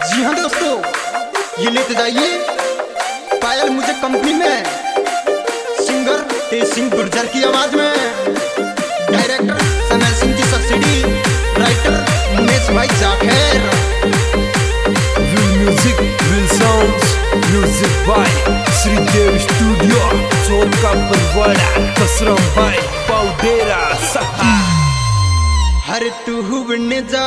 जी हाँ दोस्तों, ये लेते तो जाइए। पायल मुझे कंपनी में। सिंगर तेज सिंह गुर्जर की आवाज़ में। डायरेक्टर टूब जा।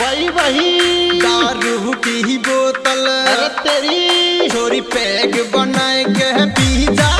वही वही। दारू की बोतल। तेरी। छोरी पैग बनाए के पी जा।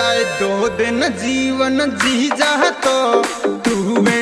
चाहे दो दिन जीवन जी जा तो तू में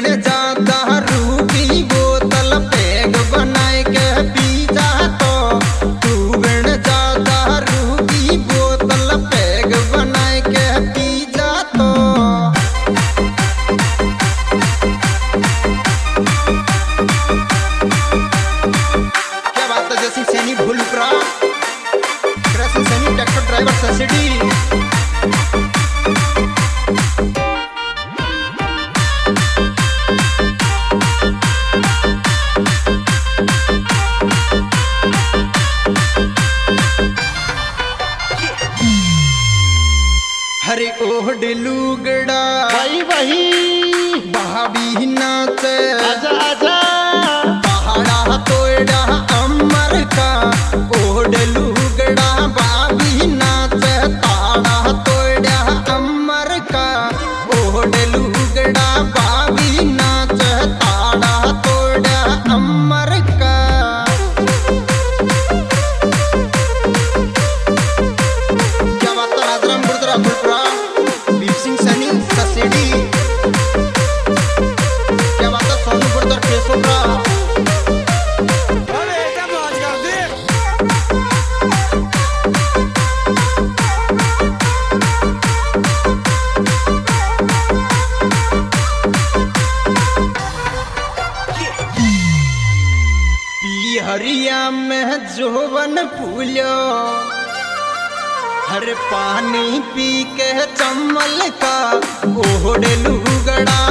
अरे ओह लूगड़ा। भाई भाई भाभी नाच। आजा आजा। पहाड़ा तोड़ा अमर का ओह लू दरिया में जोवन फूलो हर पानी पी के चम्मल का ओढ़ लुगड़ा।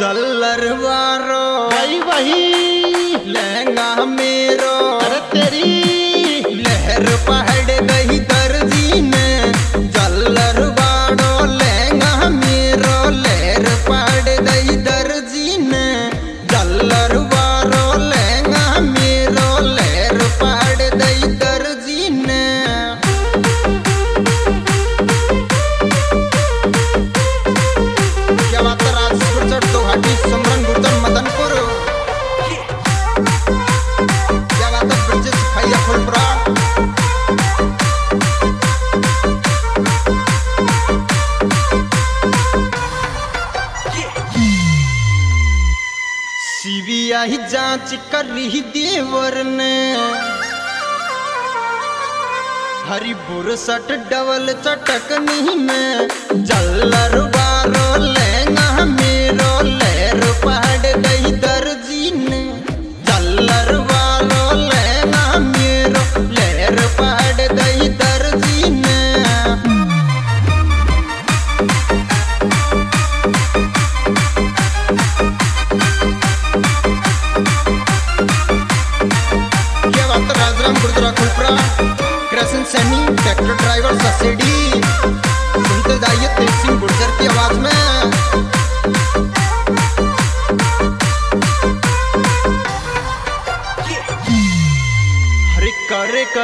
जल्लरवा ही जाँच रही देवर ने। हरी बुरसट डबल चटक नहीं में जल्लर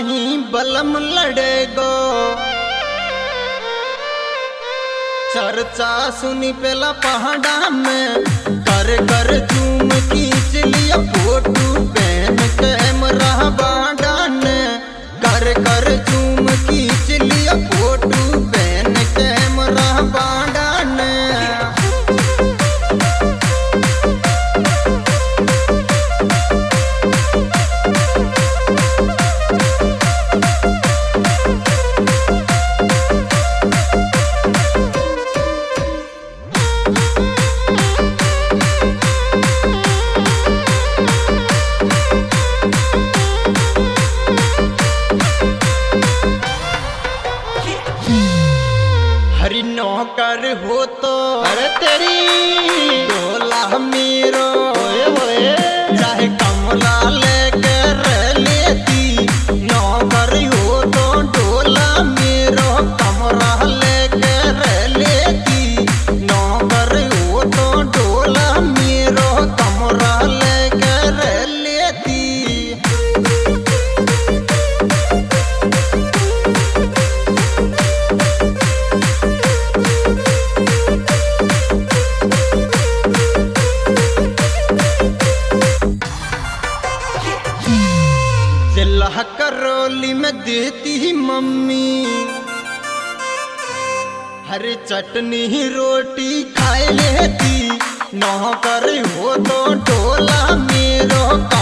घर जाता ही बलम लड़ेगो। चर्चा सुनी पेला पहाड़ा में। कर कर चूम खींच लिया फोटू पेन नौकर हो तो। अरे तेरी डोला मेरो ओए ओए देती मम्मी। हरी चटनी रोटी खाए लेती। नौकर हो तो टोला मेरो। ले